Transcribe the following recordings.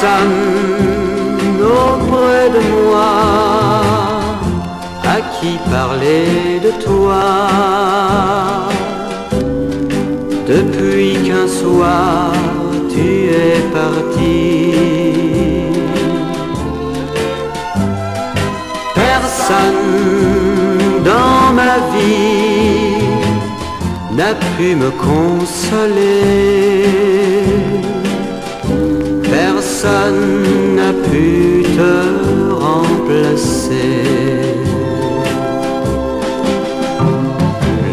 personne auprès de moi à qui parler de toi. Depuis qu'un soir tu es parti, personne dans ma vie n'a pu me consoler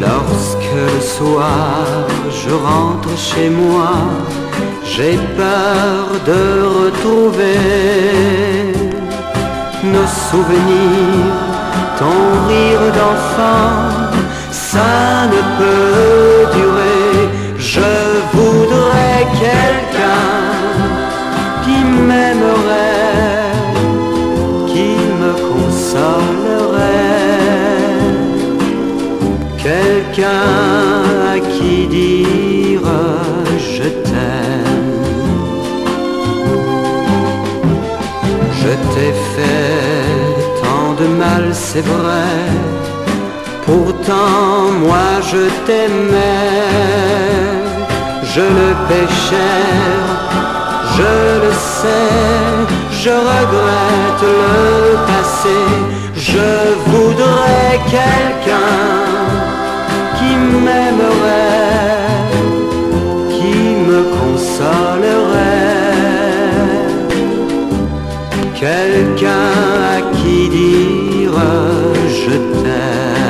Lorsque le soir je rentre chez moi, j'ai peur de retrouver nos souvenirs, quelqu'un à qui dire je t'aime. Je t'ai fait tant de mal, c'est vrai. Pourtant, moi je t'aimais, je le péchais je le sais, je regrette le passé, je voudrais quelqu'un qui m'aimerait, qui me consolerait, quelqu'un à qui dire je t'aime.